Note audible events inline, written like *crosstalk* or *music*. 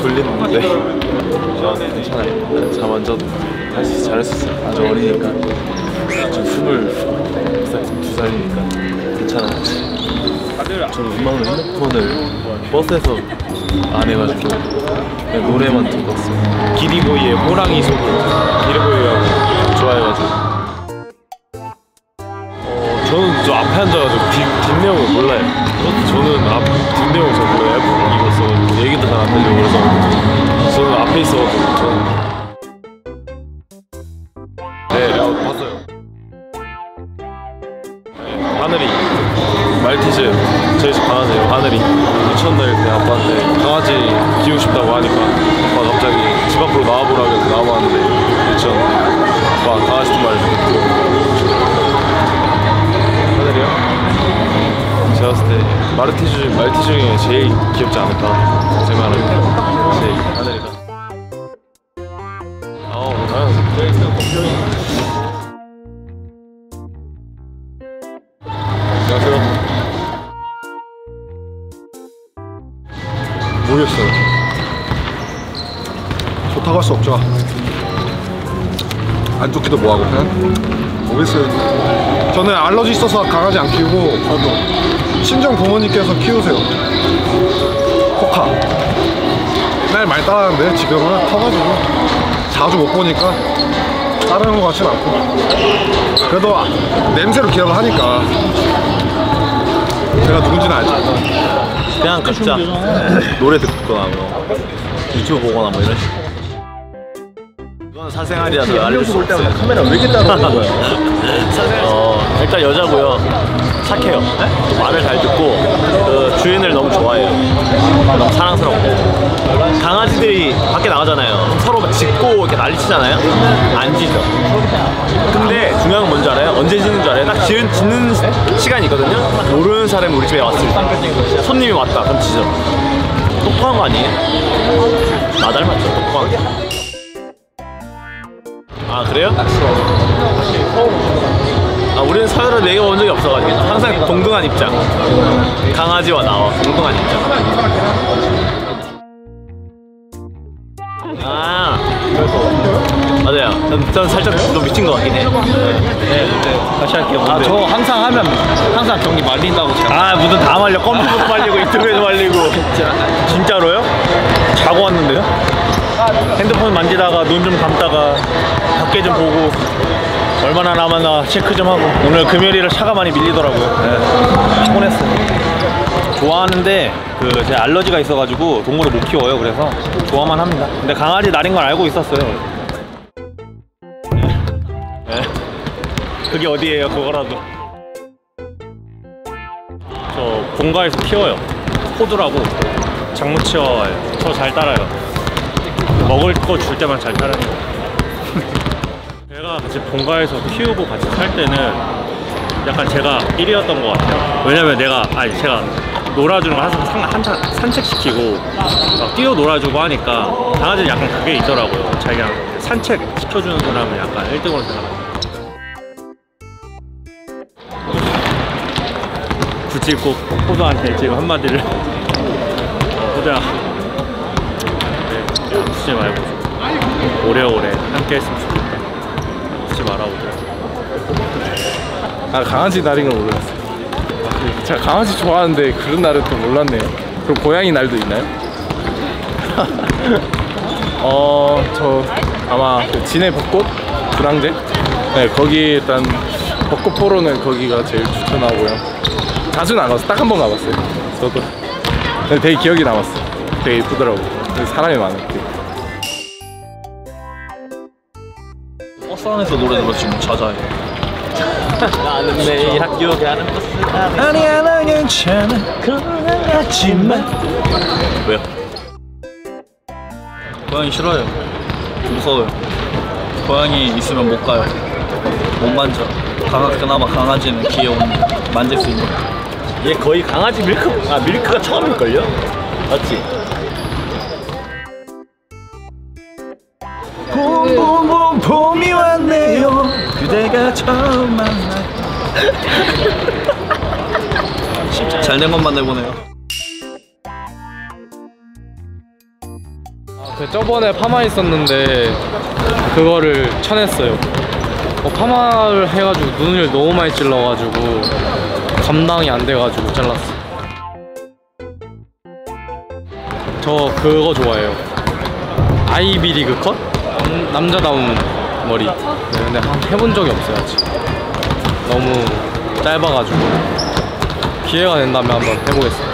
졸리는데 괜찮아요. 잠 완전 할수 잘할 수 있어요. 아주 어리니까 좀 스물 살, 두 살이니까 괜찮아요. 저는 음악을 핸드폰을 버스에서 안 해가지고 그냥 노래만 듣고 왔어요. 기리보이의 호랑이 소리 기리보이하고 좋아해가지고 어, 저는 저 앞에 앉아가지고 뒷, 뒷내용을 몰라요. 그것도 저는 앞, 뒷내용을 잘 몰라요. 앨범 이거서 얘기도 잘 안 들리고 그래서 저는 앞에 있어가지고 저는 네, 아, 봤어요. 네, 하늘이 말티즈 저희 집 강아지예요. 하늘이 유치원다닐 때 아빠한테 강아지 키우고 싶다고 하니까 아빠 갑자기 집 앞으로 나와보라고 해서 나와봤는데 유치원 아빠 강아지 좀 말해 마르티즈 중 말티 중에 제일 귀엽지 않을까 생각합니다. 제일 하늘이가. 아우 당연하죠. 안녕하세요. 모르겠어요. 좋다고 할 수 없죠. 안 좋기도 뭐하고 그냥 모르겠어요. 저는 알러지 있어서 강아지 안 키우고 저도 친정 부모님께서 키우세요. 코카. 옛날에 많이 따라하는데 지금은 커가지고 자주 못 보니까 따르는 것 같진 않고 그래도 아- 냄새로 기억을 하니까 제가 누군지는 알죠. 그냥 각자 노래 듣거나 뭐 유튜브 보거나 뭐 이런 식으로 이건 사생활이라서 알려줄 수 없어요 카메라 왜 이렇게 따라오는 거야? *laughs* 어, 일단 여자고요. 착해요. 말을 잘 듣고 그 주인을 너무 좋아해요. 너무 사랑스럽고. 강아지들이 밖에 나가잖아요. 서로 막 짖고 이렇게 난리치잖아요. 안 짖어. 근데 중요한 건 뭔지 알아요? 언제 짖는 줄 알아요? 딱 짖는, 짖는 시간이 있거든요. 딱 모르는 사람이 우리 집에 왔을 때. 손님이 왔다. 그럼 짖어. 똑똑한 거 아니에요? 나 닮았죠. 똑똑한 게아 그래요? 아, 우리는 서열을 매겨본 적이 없어가지고. 항상 동등한 입장. 강아지와 나와. 동등한 입장. 아. 맞아요. 전, 전 살짝 좀 미친 것 같긴 해요 네, 다시 할게요 아, 저 항상 하면 항상 경기 말린다고 제가. 아 무슨 다 말려. 컴퓨터도 말리고 유튜브에도 말리고. 진짜로요? 자고 왔는데요? 핸드폰 만지다가 눈 좀 감다가 밖에 좀 보고 얼마나 남았나 체크 좀 하고 오늘 금요일이라 차가 많이 밀리더라고요 네. 피곤했어요 좋아하는데 그 제 알러지가 있어가지고 동물을 못 키워요 그래서 좋아만 합니다 근데 강아지 날인 걸 알고 있었어요 네. 그게 어디예요 그거라도 저 본가에서 키워요. 호두라고 장무치와와예요. 저잘 따라요. 먹을 거 줄 때만 잘 따라요. 제 가 같이 본가에서 키우고 같이 살 때는 약간 제가 1위였던 것 같아요. 왜냐면 내가 아니 제가 놀아주는 걸 항상 산- 한참 산책시키고 막 뛰어 놀아주고 하니까 강아지는 약간 그게 있더라고요. 자기가 산책 시켜주는 사람은 약간 1등으로 생각해요. 굳이 꼭 호두한테 지금 한마디를 어, *laughs* 호두야 네, 아프지 말고 오래오래 함께 했으면 좋겠다 호두야 아 강아지 날인 걸 몰랐어요. 아, 그, 제가 강아지 좋아하는데 그런 날은 또 몰랐네요. 그럼 고양이 날도 있나요? *laughs* 어, 저 아마 그 진해 벚꽃 불황제? 네, 거기 일단 벚꽃 포로는 거기가 제일 추천하고요. 안 가봤어요. 딱한 번 가봤어요. 저도. 되게 기억이 남았어요. 되게 예쁘더라고요. 사람이 많았고. 안에서 노래 들었지금 자자해. 나는 매일 학교 가는 버스 아니야 나 괜찮아. 그렇지만. 왜요? 고양이 싫어요. 무서워요. 고양이 있으면 못 가요. 못 만져. 강아, 그나마 강아지는 귀여운데 만질 수 있는 얘 거의 강아지 밀크 아 밀크가 처음일걸요? 맞지? 잘된 것만 내보네요 그 저번에 파마 있었는데 그거를 쳐냈어요. 어, 파마를 해가지고 눈을 너무 많이 찔러가지고 감당이 안 돼가지고 잘랐어. 저 그거 좋아해요. 아이비 리그 컷? 남, 남자다운 머리. 네, 근데 한- 해본 적이 없어요 아직. 너무 짧아가지고 기회가 된다면 한번 해보겠습니다.